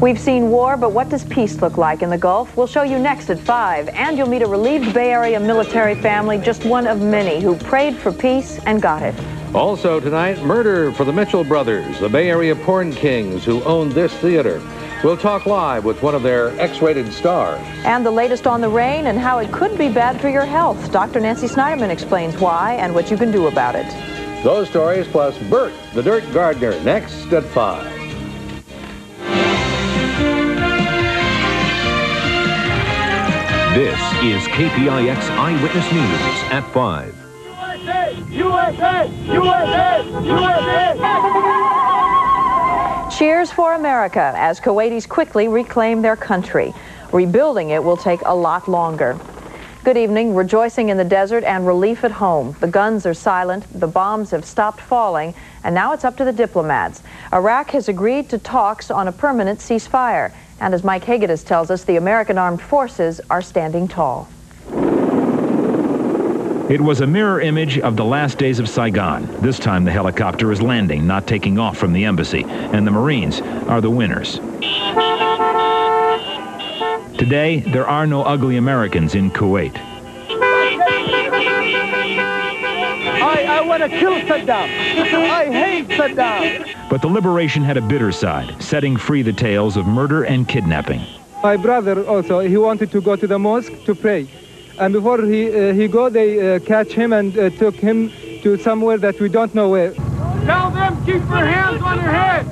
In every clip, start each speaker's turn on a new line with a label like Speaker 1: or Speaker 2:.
Speaker 1: We've seen war, but what does peace look like in the Gulf? We'll show you next at 5. And you'll meet a relieved Bay Area military family, just one of many, who prayed for peace and got it.
Speaker 2: Also tonight, murder for the Mitchell brothers, the Bay Area porn kings who owned this theater. We'll talk live with one of their X-rated stars.
Speaker 1: And the latest on the rain and how it could be bad for your health. Dr. Nancy Snyderman explains why and what you can do about it.
Speaker 2: Those stories plus Bert, the dirt gardener, next at 5.
Speaker 3: This is KPIX Eyewitness News at 5.
Speaker 4: USA! USA! USA! USA!
Speaker 1: Cheers for America as Kuwaitis quickly reclaim their country. Rebuilding it will take a lot longer. Good evening. Rejoicing in the desert and relief at home. The guns are silent, the bombs have stopped falling, and now it's up to the diplomats. Iraq has agreed to talks on a permanent ceasefire. And as Mike Hegedus tells us, the American armed forces are standing tall.
Speaker 5: It was a mirror image of the last days of Saigon. This time the helicopter is landing, not taking off from the embassy, and the Marines are the winners. Today, there are no ugly Americans in Kuwait.
Speaker 4: I, I want to kill Saddam. I hate Saddam.
Speaker 5: But the liberation had a bitter side, setting free the tales of murder and kidnapping.
Speaker 6: My brother also, he wanted to go to the mosque to pray. And before he, uh, he go, they uh, catch him and uh, took him to somewhere that we don't know where.
Speaker 4: Tell them keep their hands on their head.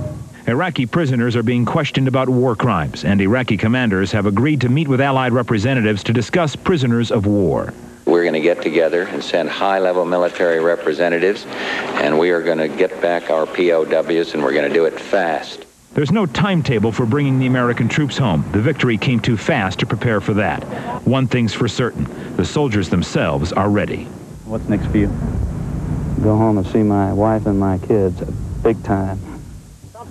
Speaker 5: Iraqi prisoners are being questioned about war crimes, and Iraqi commanders have agreed to meet with Allied representatives to discuss prisoners of war.
Speaker 7: We're going to get together and send high-level military representatives, and we are going to get back our POWs, and we're going to do it fast.
Speaker 5: There's no timetable for bringing the American troops home. The victory came too fast to prepare for that. One thing's for certain, the soldiers themselves are ready.
Speaker 8: What's next for you? Go home and see my wife and my kids, big time.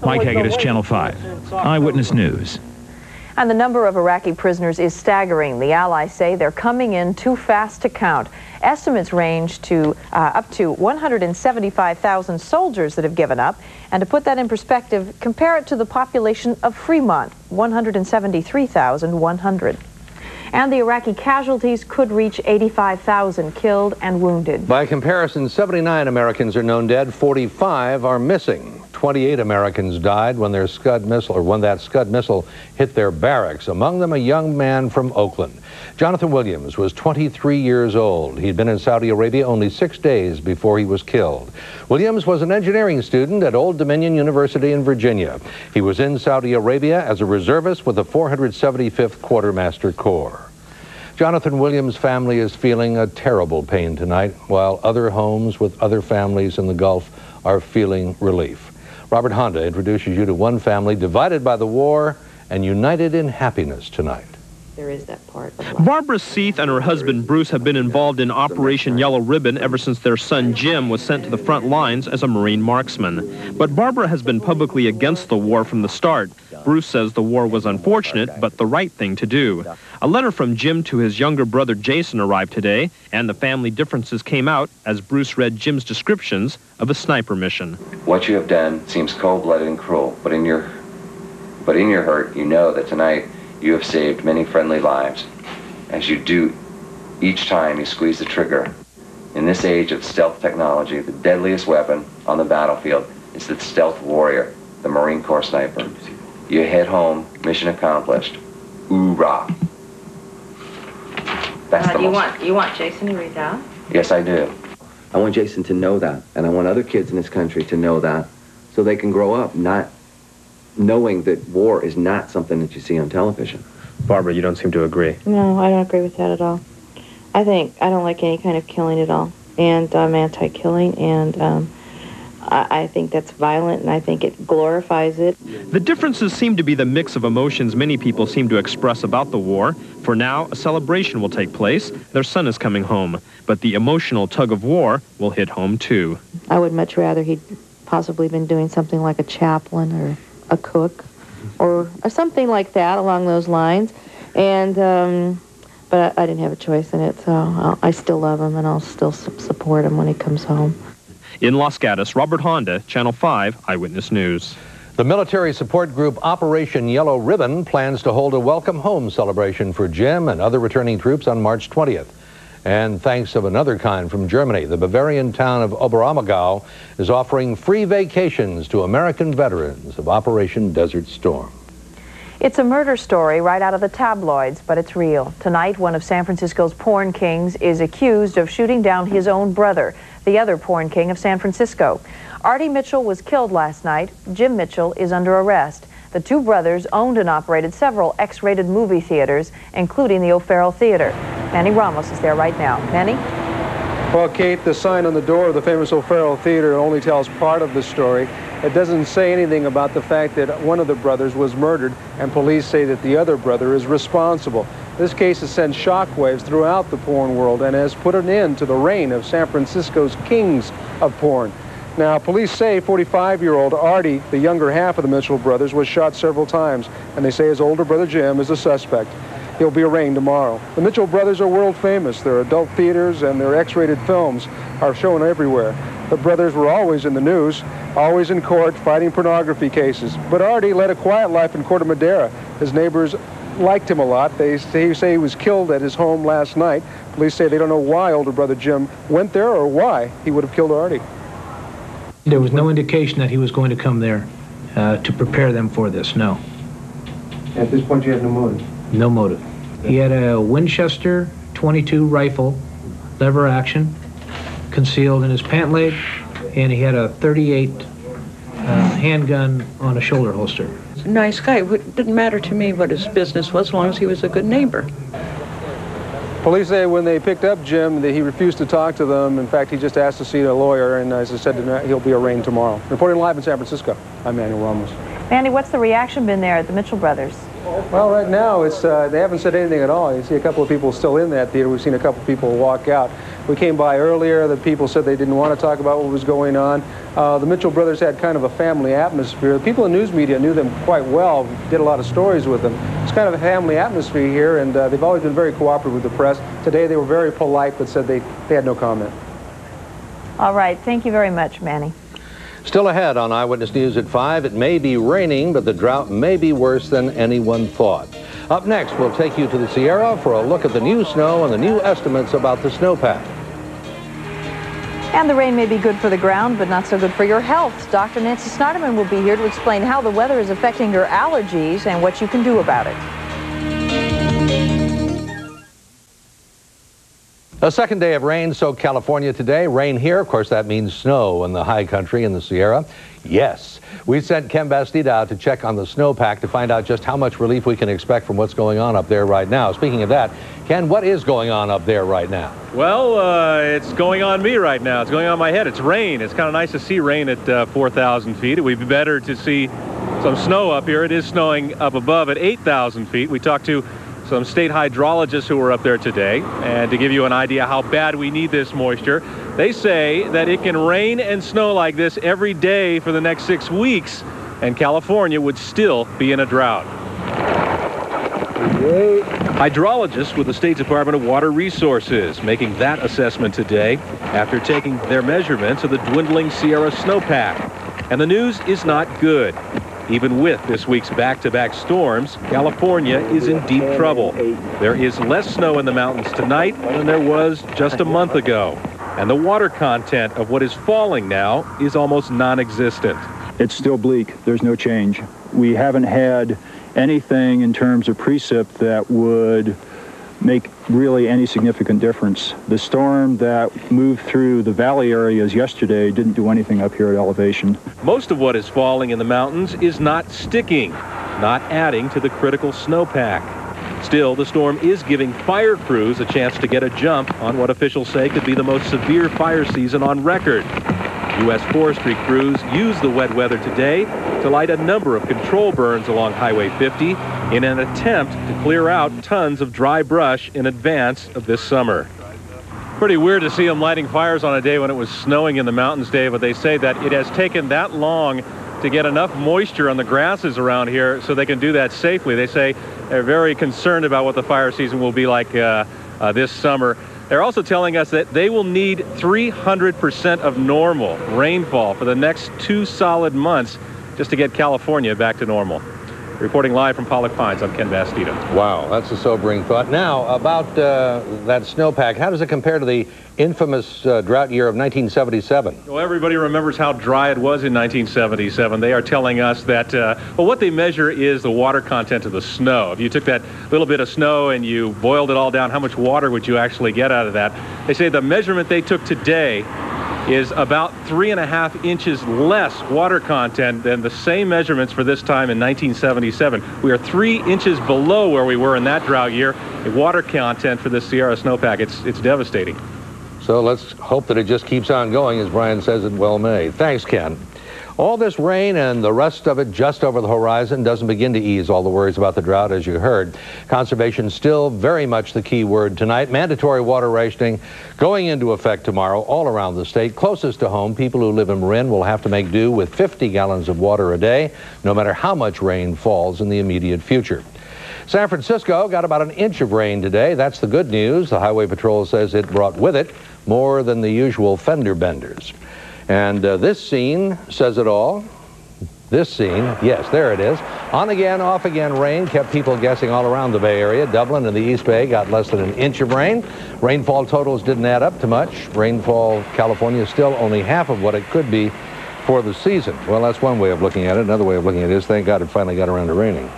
Speaker 5: Mike Hegedus, Channel 5. Eyewitness News.
Speaker 1: And the number of Iraqi prisoners is staggering. The allies say they're coming in too fast to count. Estimates range to uh, up to 175,000 soldiers that have given up. And to put that in perspective, compare it to the population of Fremont, 173,100. And the Iraqi casualties could reach 85,000 killed and wounded.
Speaker 2: By comparison, 79 Americans are known dead, 45 are missing. 28 Americans died when their Scud missile or when that Scud missile hit their barracks, among them a young man from Oakland. Jonathan Williams was 23 years old. He'd been in Saudi Arabia only 6 days before he was killed. Williams was an engineering student at Old Dominion University in Virginia. He was in Saudi Arabia as a reservist with the 475th Quartermaster Corps. Jonathan Williams' family is feeling a terrible pain tonight, while other homes with other families in the Gulf are feeling relief. Robert Handa introduces you to one family divided by the war and united in happiness tonight.
Speaker 1: There is that part.
Speaker 9: Barbara Seath and her husband Bruce have been involved in Operation Yellow Ribbon ever since their son Jim was sent to the front lines as a Marine marksman. But Barbara has been publicly against the war from the start. Bruce says the war was unfortunate, but the right thing to do. A letter from Jim to his younger brother Jason arrived today, and the family differences came out as Bruce read Jim's descriptions of a sniper mission.
Speaker 7: What you have done seems cold-blooded and cruel, but in your but in your hurt, you know that tonight you have saved many friendly lives. As you do each time you squeeze the trigger. In this age of stealth technology, the deadliest weapon on the battlefield is the stealth warrior, the Marine Corps sniper. You head home, mission accomplished. Hoorah! That's
Speaker 10: Uh,
Speaker 7: the
Speaker 10: you
Speaker 7: most-
Speaker 10: want you want Jason to read that?
Speaker 7: Yes, I do. I want Jason to know that, and I want other kids in this country to know that, so they can grow up not knowing that war is not something that you see on television.
Speaker 9: Barbara, you don't seem to agree.
Speaker 10: No, I don't agree with that at all. I think I don't like any kind of killing at all, and I'm anti-killing, and um, I, I think that's violent, and I think it glorifies it.
Speaker 9: The differences seem to be the mix of emotions many people seem to express about the war. For now, a celebration will take place. Their son is coming home. But the emotional tug of war will hit home too.
Speaker 10: I would much rather he'd possibly been doing something like a chaplain or a cook, or, or something like that along those lines, and. Um, but I, I didn't have a choice in it, so I'll, I still love him, and I'll still su- support him when he comes home.
Speaker 9: In Los Gatos, Robert Handa, Channel 5 Eyewitness News.
Speaker 2: The military support group Operation Yellow Ribbon plans to hold a welcome home celebration for Jim and other returning troops on March 20th. And thanks of another kind from Germany, the Bavarian town of Oberammergau is offering free vacations to American veterans of Operation Desert Storm.
Speaker 1: It's a murder story right out of the tabloids, but it's real. Tonight, one of San Francisco's porn kings is accused of shooting down his own brother, the other porn king of San Francisco. Artie Mitchell was killed last night. Jim Mitchell is under arrest. The two brothers owned and operated several X-rated movie theaters, including the O'Farrell Theater. Manny Ramos is there right now. Manny?
Speaker 11: Well, Kate, the sign on the door of the famous O'Farrell Theater only tells part of the story. It doesn't say anything about the fact that one of the brothers was murdered, and police say that the other brother is responsible. This case has sent shockwaves throughout the porn world and has put an end to the reign of San Francisco's kings of porn. Now, police say 45-year-old Artie, the younger half of the Mitchell brothers, was shot several times, and they say his older brother Jim is a suspect. He'll be arraigned tomorrow. The Mitchell brothers are world famous. Their adult theaters and their X-rated films are shown everywhere. The brothers were always in the news, always in court fighting pornography cases. But Artie led a quiet life in Corte Madera. His neighbors liked him a lot. They say, say he was killed at his home last night. Police say they don't know why older brother Jim went there or why he would have killed Artie.
Speaker 12: There was no indication that he was going to come there uh, to prepare them for this, no.
Speaker 11: At this point, you had no motive?
Speaker 12: No motive. He had a Winchester 22 rifle, lever action, concealed in his pant leg, and he had a 38 uh, handgun on a shoulder holster.
Speaker 13: Nice guy. It didn't matter to me what his business was as long as he was a good neighbor.
Speaker 11: Police say when they picked up Jim that he refused to talk to them. In fact, he just asked to see a lawyer, and as I said, he'll be arraigned tomorrow. Reporting live in San Francisco, I'm Manuel Ramos.
Speaker 1: Manny, what's the reaction been there at the Mitchell brothers?
Speaker 11: Well, right now, it's uh, they haven't said anything at all. You see a couple of people still in that theater. We've seen a couple of people walk out. We came by earlier. The people said they didn't want to talk about what was going on. Uh, the Mitchell brothers had kind of a family atmosphere. The people in news media knew them quite well, did a lot of stories with them. It's kind of a family atmosphere here, and uh, they've always been very cooperative with the press. Today they were very polite, but said they, they had no comment.
Speaker 1: All right. Thank you very much, Manny.
Speaker 2: Still ahead on Eyewitness News at 5, it may be raining, but the drought may be worse than anyone thought. Up next, we'll take you to the Sierra for a look at the new snow and the new estimates about the snowpack.
Speaker 1: And the rain may be good for the ground, but not so good for your health. Dr. Nancy Snyderman will be here to explain how the weather is affecting your allergies and what you can do about it.
Speaker 2: A second day of rain soaked California today. Rain here, of course, that means snow in the high country in the Sierra. Yes, we sent Ken Bastida out to check on the snowpack to find out just how much relief we can expect from what's going on up there right now. Speaking of that, Ken, what is going on up there right now?
Speaker 14: Well, uh, it's going on me right now. It's going on my head. It's rain. It's kind of nice to see rain at uh, 4,000 feet. It would be better to see some snow up here. It is snowing up above at 8,000 feet. We talked to some state hydrologists who were up there today. And to give you an idea how bad we need this moisture, they say that it can rain and snow like this every day for the next six weeks, and California would still be in a drought. Hydrologists with the State Department of Water Resources making that assessment today after taking their measurements of the dwindling Sierra snowpack. And the news is not good. Even with this week's back-to-back storms, California is in deep trouble. There is less snow in the mountains tonight than there was just a month ago. And the water content of what is falling now is almost non-existent.
Speaker 15: It's still bleak. There's no change. We haven't had anything in terms of precip that would make really any significant difference. The storm that moved through the valley areas yesterday didn't do anything up here at elevation.
Speaker 14: Most of what is falling in the mountains is not sticking, not adding to the critical snowpack. Still, the storm is giving fire crews a chance to get a jump on what officials say could be the most severe fire season on record. U.S. forestry crews used the wet weather today to light a number of control burns along Highway 50 in an attempt to clear out tons of dry brush in advance of this summer. Pretty weird to see them lighting fires on a day when it was snowing in the mountains, Dave, but they say that it has taken that long to get enough moisture on the grasses around here so they can do that safely. They say they're very concerned about what the fire season will be like uh, uh, this summer. They're also telling us that they will need 300% of normal rainfall for the next two solid months just to get California back to normal. Reporting live from Pollock Pines, I'm Ken Bastida.
Speaker 2: Wow, that's a sobering thought. Now, about uh, that snowpack, how does it compare to the infamous uh, drought year of 1977?
Speaker 14: Well, everybody remembers how dry it was in 1977. They are telling us that, uh, well, what they measure is the water content of the snow. If you took that little bit of snow and you boiled it all down, how much water would you actually get out of that? They say the measurement they took today is about three and a half inches less water content than the same measurements for this time in 1977. We are three inches below where we were in that drought year. The water content for this Sierra snowpack, it's, it's devastating.
Speaker 2: So let's hope that it just keeps on going, as Brian says it well may. Thanks, Ken. All this rain and the rest of it just over the horizon doesn't begin to ease all the worries about the drought, as you heard. Conservation still very much the key word tonight. Mandatory water rationing going into effect tomorrow all around the state. Closest to home, people who live in Marin will have to make do with 50 gallons of water a day, no matter how much rain falls in the immediate future. San Francisco got about an inch of rain today. That's the good news. The Highway Patrol says it brought with it more than the usual fender benders. And uh, this scene says it all. This scene, yes, there it is. On again, off again rain kept people guessing all around the Bay Area. Dublin and the East Bay got less than an inch of rain. Rainfall totals didn't add up to much. Rainfall, California, is still only half of what it could be for the season. Well, that's one way of looking at it. Another way of looking at it is thank God it finally got around to raining.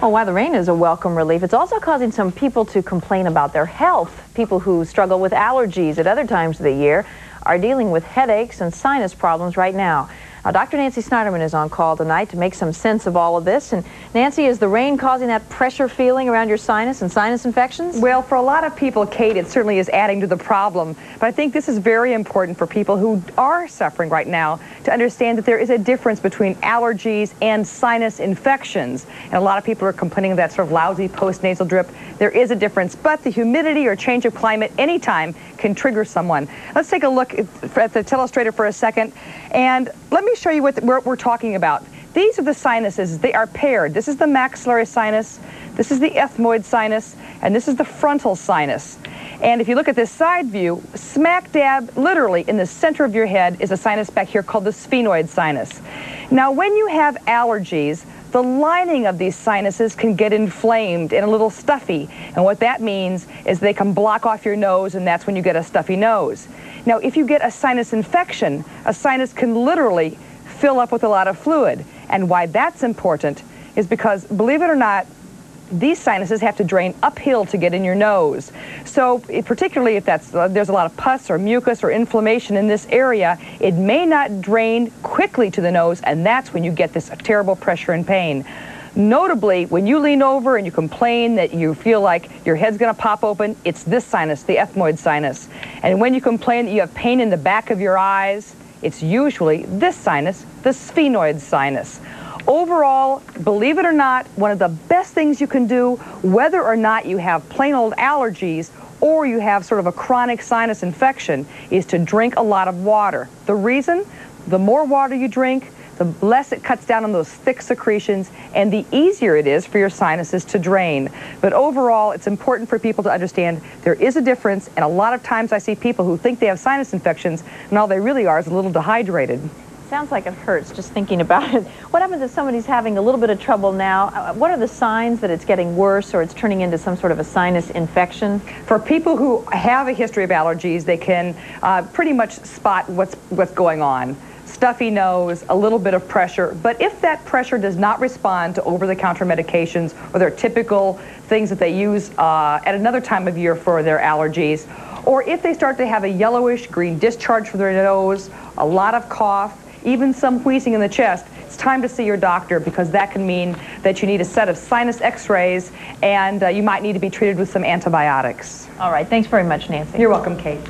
Speaker 1: Well, while the rain is a welcome relief, it's also causing some people to complain about their health. People who struggle with allergies at other times of the year are dealing with headaches and sinus problems right now. Now, Dr. Nancy Snyderman is on call tonight to make some sense of all of this. And Nancy, is the rain causing that pressure feeling around your sinus and sinus infections?
Speaker 16: Well, for a lot of people, Kate, it certainly is adding to the problem. But I think this is very important for people who are suffering right now to understand that there is a difference between allergies and sinus infections. And a lot of people are complaining of that sort of lousy post-nasal drip. There is a difference, but the humidity or change of climate anytime can trigger someone. Let's take a look at the telestrator for a second, and let me show you what we're, we're talking about. These are the sinuses. They are paired. This is the maxillary sinus, this is the ethmoid sinus, and this is the frontal sinus. And if you look at this side view, smack dab, literally in the center of your head, is a sinus back here called the sphenoid sinus. Now, when you have allergies, the lining of these sinuses can get inflamed and a little stuffy. And what that means is they can block off your nose, and that's when you get a stuffy nose. Now, if you get a sinus infection, a sinus can literally fill up with a lot of fluid. And why that's important is because, believe it or not, these sinuses have to drain uphill to get in your nose. So particularly if that's, uh, there's a lot of pus or mucus or inflammation in this area, it may not drain quickly to the nose, and that's when you get this terrible pressure and pain. Notably, when you lean over and you complain that you feel like your head's going to pop open, it's this sinus, the ethmoid sinus. And when you complain that you have pain in the back of your eyes, it's usually this sinus, the sphenoid sinus. Overall, believe it or not, one of the best things you can do, whether or not you have plain old allergies or you have sort of a chronic sinus infection, is to drink a lot of water. The reason? The more water you drink, the less it cuts down on those thick secretions and the easier it is for your sinuses to drain. But overall, it's important for people to understand there is a difference, and a lot of times I see people who think they have sinus infections, and all they really are is a little dehydrated
Speaker 1: sounds like it hurts just thinking about it. What happens if somebody's having a little bit of trouble now? Uh, what are the signs that it's getting worse or it's turning into some sort of a sinus infection?
Speaker 16: For people who have a history of allergies, they can uh, pretty much spot what's, what's going on stuffy nose, a little bit of pressure. But if that pressure does not respond to over-the-counter medications or their typical things that they use uh, at another time of year for their allergies, or if they start to have a yellowish green discharge from their nose, a lot of cough, even some wheezing in the chest, it's time to see your doctor because that can mean that you need a set of sinus x-rays and uh, you might need to be treated with some antibiotics.
Speaker 1: All right. Thanks very much, Nancy.
Speaker 16: You're welcome, Kate.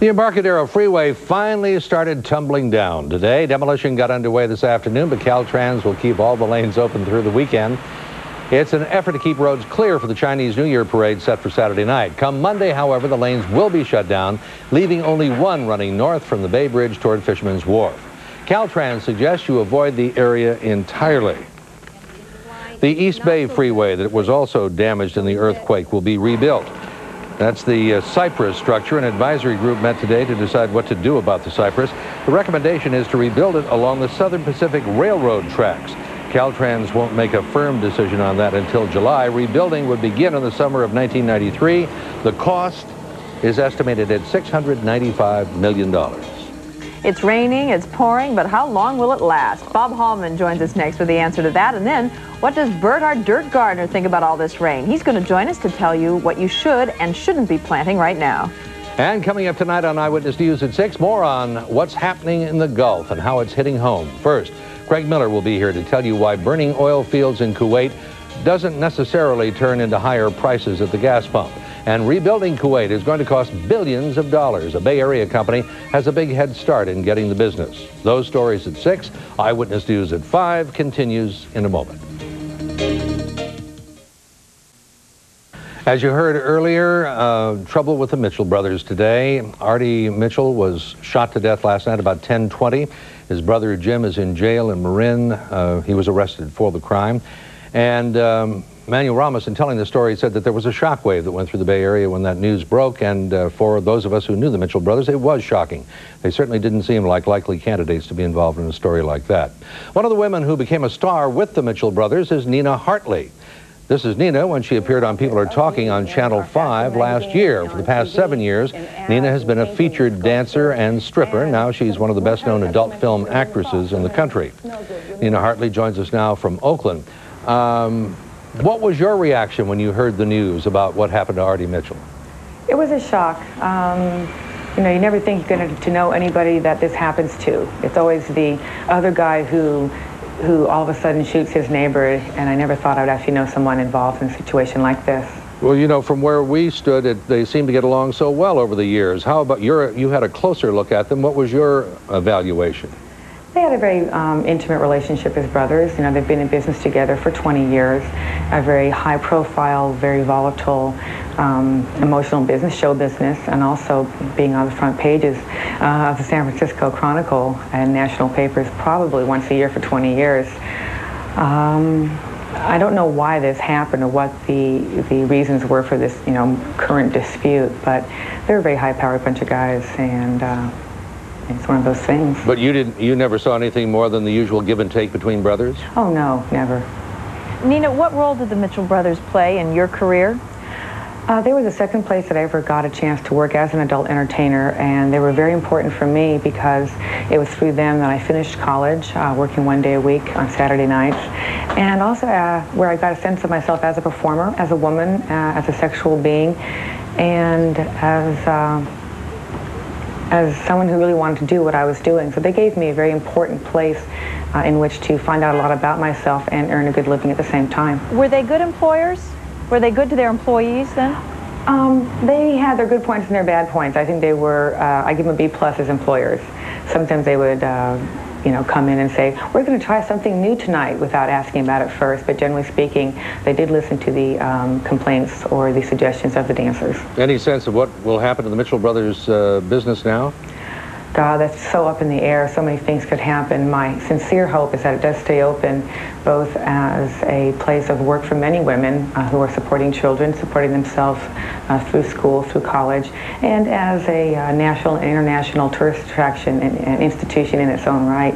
Speaker 2: The Embarcadero Freeway finally started tumbling down today. Demolition got underway this afternoon, but Caltrans will keep all the lanes open through the weekend. It's an effort to keep roads clear for the Chinese New Year parade set for Saturday night. Come Monday, however, the lanes will be shut down, leaving only one running north from the Bay Bridge toward Fisherman's Wharf. Caltrans suggests you avoid the area entirely. The East Bay Freeway that was also damaged in the earthquake will be rebuilt. That's the uh, Cypress structure. An advisory group met today to decide what to do about the Cypress. The recommendation is to rebuild it along the Southern Pacific Railroad tracks. Caltrans won't make a firm decision on that until July. Rebuilding would begin in the summer of 1993. The cost is estimated at $695 million.
Speaker 1: It's raining, it's pouring, but how long will it last? Bob Haulman joins us next with the answer to that. And then, what does Bert, our dirt gardener, think about all this rain? He's going to join us to tell you what you should and shouldn't be planting right now.
Speaker 2: And coming up tonight on Eyewitness News at 6, more on what's happening in the Gulf and how it's hitting home. First, Craig Miller will be here to tell you why burning oil fields in Kuwait doesn't necessarily turn into higher prices at the gas pump. And rebuilding Kuwait is going to cost billions of dollars. A Bay Area company has a big head start in getting the business. Those stories at 6. Eyewitness News at 5 continues in a moment. As you heard earlier, uh, trouble with the Mitchell brothers today. Artie Mitchell was shot to death last night about 1020. His brother Jim is in jail in Marin. Uh, he was arrested for the crime. And um, Manuel Ramos, in telling the story, said that there was a shockwave that went through the Bay Area when that news broke, and uh, for those of us who knew the Mitchell brothers, it was shocking. They certainly didn't seem like likely candidates to be involved in a story like that. One of the women who became a star with the Mitchell brothers is Nina Hartley. This is Nina when she appeared on People Are Talking on Channel 5 last year. For the past seven years, Nina has been a featured dancer and stripper. Now she's one of the best-known adult film actresses in the country. Nina Hartley joins us now from Oakland. Um, what was your reaction when you heard the news about what happened to Artie Mitchell?
Speaker 16: It was a shock. Um, you know, you never think you're going to know anybody that this happens to. It's always the other guy who who all of a sudden shoots his neighbor, and I never thought I would actually know someone involved in a situation like this.
Speaker 2: Well, you know, from where we stood, it, they seem to get along so well over the years. How about your, you had a closer look at them. What was your evaluation?
Speaker 16: They had a very um, intimate relationship as brothers. You know, they've been in business together for 20 years. A very high profile, very volatile, um, emotional business, show business, and also being on the front pages uh, of the San Francisco Chronicle and national papers probably once a year for 20 years. Um, I don't know why this happened or what the the reasons were for this, you know, current dispute, but they're a very high-powered bunch of guys, and uh, it's one of those things.
Speaker 2: But you didn't. You never saw anything more than the usual give and take between brothers.
Speaker 16: Oh no, never.
Speaker 1: Nina, what role did the Mitchell brothers play in your career?
Speaker 16: Uh, they were the second place that I ever got a chance to work as an adult entertainer, and they were very important for me because it was through them that I finished college, uh, working one day a week on Saturday nights, and also uh, where I got a sense of myself as a performer, as a woman, uh, as a sexual being, and as uh, as someone who really wanted to do what I was doing. So they gave me a very important place uh, in which to find out a lot about myself and earn a good living at the same time.
Speaker 1: Were they good employers? Were they good to their employees then?
Speaker 16: Um, they had their good points and their bad points. I think they were, uh, I give them a B plus as employers. Sometimes they would uh, you know, come in and say, we're going to try something new tonight without asking about it first. But generally speaking, they did listen to the um, complaints or the suggestions of the dancers.
Speaker 2: Any sense of what will happen to the Mitchell Brothers uh, business now?
Speaker 16: God, that's so up in the air. So many things could happen. My sincere hope is that it does stay open, both as a place of work for many women uh, who are supporting children, supporting themselves uh, through school, through college, and as a uh, national and international tourist attraction and, and, institution in its own right.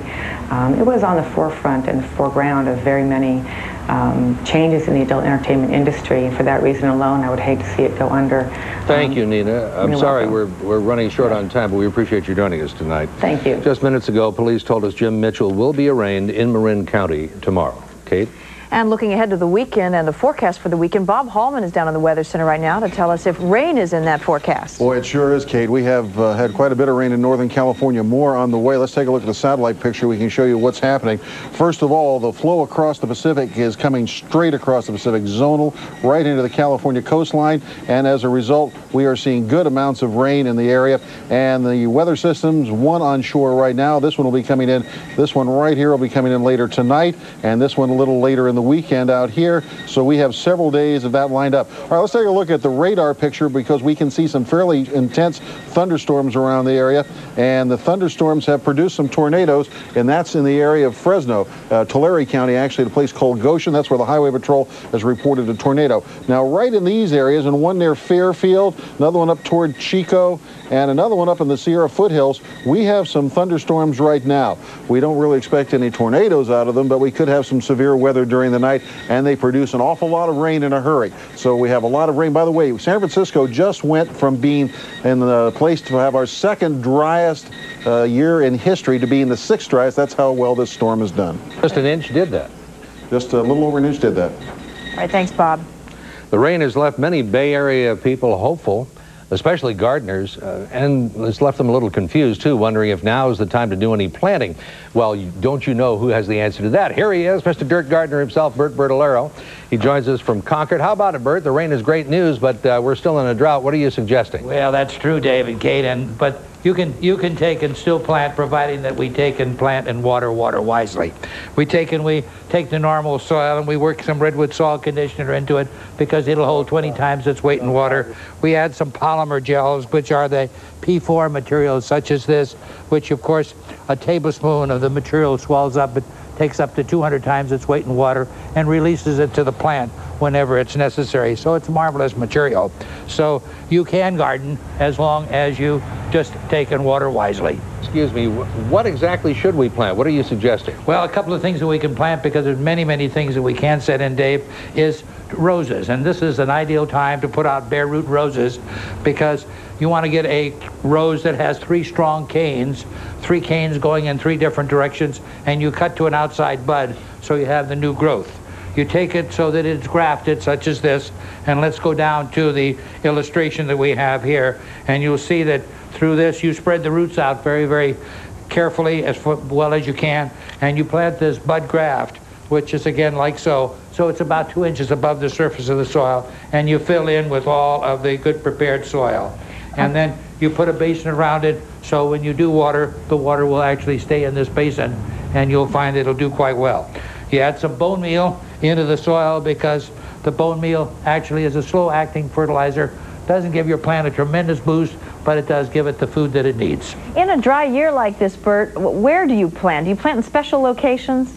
Speaker 16: Um, it was on the forefront and the foreground of very many um, changes in the adult entertainment industry, and for that reason alone, I would hate to see it go under.
Speaker 2: Thank um, you, Nina. I'm sorry we're, we're running short on time, but we appreciate you joining us tonight.
Speaker 16: Thank you.
Speaker 2: Just minutes ago, police told us Jim Mitchell will be arraigned in Marin County tomorrow. Kate?
Speaker 1: And looking ahead to the weekend and the forecast for the weekend, Bob Haulman is down in the Weather Center right now to tell us if rain is in that forecast.
Speaker 17: Boy, it sure is, Kate. We have uh, had quite a bit of rain in Northern California, more on the way. Let's take a look at the satellite picture. We can show you what's happening. First of all, the flow across the Pacific is coming straight across the Pacific, zonal, right into the California coastline. And as a result, we are seeing good amounts of rain in the area. And the weather systems, one on shore right now. This one will be coming in. This one right here will be coming in later tonight. And this one a little later in the weekend out here, so we have several days of that lined up. All right, let's take a look at the radar picture because we can see some fairly intense thunderstorms around the area, and the thunderstorms have produced some tornadoes, and that's in the area of Fresno, uh, Tulare County, actually, a place called Goshen. That's where the Highway Patrol has reported a tornado. Now, right in these areas, and one near Fairfield, another one up toward Chico, and another one up in the Sierra foothills, we have some thunderstorms right now. We don't really expect any tornadoes out of them, but we could have some severe weather during the night, and they produce an awful lot of rain in a hurry. So we have a lot of rain. By the way, San Francisco just went from being in the place to have our second driest uh, year in history to being the sixth driest. That's how well this storm has done.
Speaker 2: Just an inch did that.
Speaker 17: Just a little over an inch did that.
Speaker 1: All right, thanks, Bob.
Speaker 2: The rain has left many Bay Area people hopeful, especially gardeners, uh, and it's left them a little confused too, wondering if now is the time to do any planting. Well, you, don't you know who has the answer to that? Here he is, Mr. Dirt Gardener himself, Bert Bertolero. He joins us from Concord. How about it, Bert? The rain is great news, but uh, we're still in a drought. What are you suggesting?
Speaker 18: Well, that's true, David, Kate, and but you can you can take and still plant, providing that we take and plant and water water wisely. We take and we take the normal soil and we work some redwood soil conditioner into it because it'll hold 20 times its weight in water. We add some polymer gels, which are the P4 materials such as this, which of course a tablespoon of the material swells up. It takes up to 200 times its weight in water and releases it to the plant whenever it's necessary. So it's marvelous material. So you can garden as long as you just take and water wisely.
Speaker 2: Excuse me, what exactly should we plant? What are you suggesting?
Speaker 18: Well, a couple of things that we can plant because there's many, many things that we can set in, Dave, is roses. And this is an ideal time to put out bare root roses because you want to get a rose that has three strong canes, three canes going in three different directions, and you cut to an outside bud so you have the new growth. You take it so that it's grafted, such as this, and let's go down to the illustration that we have here, and you'll see that through this you spread the roots out very, very carefully as well as you can, and you plant this bud graft, which is again like so. So it's about two inches above the surface of the soil, and you fill in with all of the good prepared soil. And then you put a basin around it, so when you do water, the water will actually stay in this basin, and you'll find it'll do quite well. You add some bone meal into the soil because the bone meal actually is a slow-acting fertilizer. Doesn't give your plant a tremendous boost, but it does give it the food that it needs.
Speaker 1: In a dry year like this, Bert, where do you plant? Do you plant in special locations?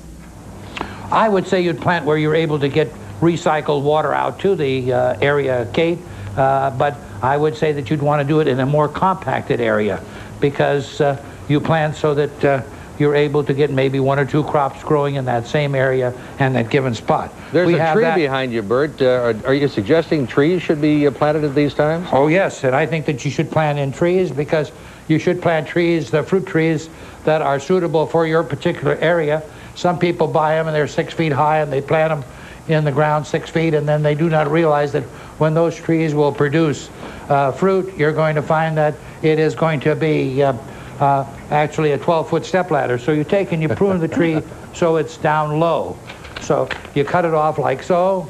Speaker 18: I would say you'd plant where you're able to get recycled water out to the uh, area, Kate, uh, but I would say that you'd want to do it in a more compacted area because uh, you plant so that uh, you're able to get maybe one or two crops growing in that same area and that given spot.
Speaker 2: There's
Speaker 18: we
Speaker 2: a tree
Speaker 18: that.
Speaker 2: behind you, Bert. Uh, are, are, you suggesting trees should be uh, planted at these times?
Speaker 18: Oh, yes, and I think that you should plant in trees because you should plant trees, the fruit trees that are suitable for your particular area. Some people buy them and they're six feet high and they plant them in the ground six feet and then they do not realize that when those trees will produce uh, fruit, you're going to find that it is going to be uh, uh, actually a 12-foot step ladder. So you take and you prune the tree so it's down low. So you cut it off like so,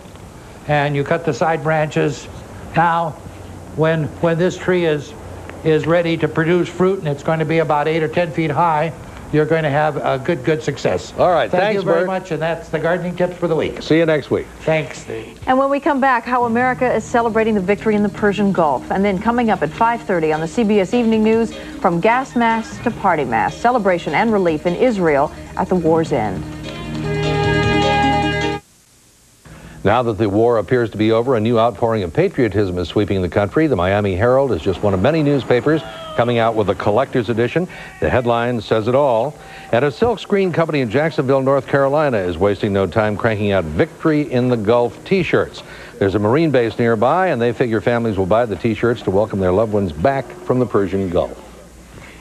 Speaker 18: and you cut the side branches. Now, when, when this tree is, is ready to produce fruit and it's going to be about 8 or 10 feet high, you're going to have a good, good success.
Speaker 2: All right,
Speaker 18: Thank
Speaker 2: thanks,
Speaker 18: you very
Speaker 2: Bert.
Speaker 18: much, and that's the gardening tips for the week.
Speaker 2: See you next week.
Speaker 18: Thanks. Steve.
Speaker 1: And when we come back, how America is celebrating the victory in the Persian Gulf. And then coming up at 5.30 on the CBS Evening News, from gas masks to party masks, celebration and relief in Israel at the war's end.
Speaker 2: Now that the war appears to be over, a new outpouring of patriotism is sweeping the country. The Miami Herald is just one of many newspapers coming out with a collector's edition. The headline says it all. And a silk screen company in Jacksonville, North Carolina is wasting no time cranking out Victory in the Gulf t-shirts. There's a Marine base nearby, and they figure families will buy the t-shirts to welcome their loved ones back from the Persian Gulf.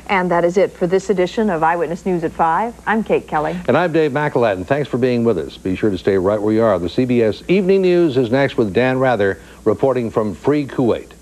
Speaker 1: And that is it for this edition of Eyewitness News at 5. I'm Kate Kelly.
Speaker 2: And I'm Dave McElhatton. Thanks for being with us. Be sure to stay right where you are. The CBS Evening News is next with Dan Rather reporting from Free Kuwait.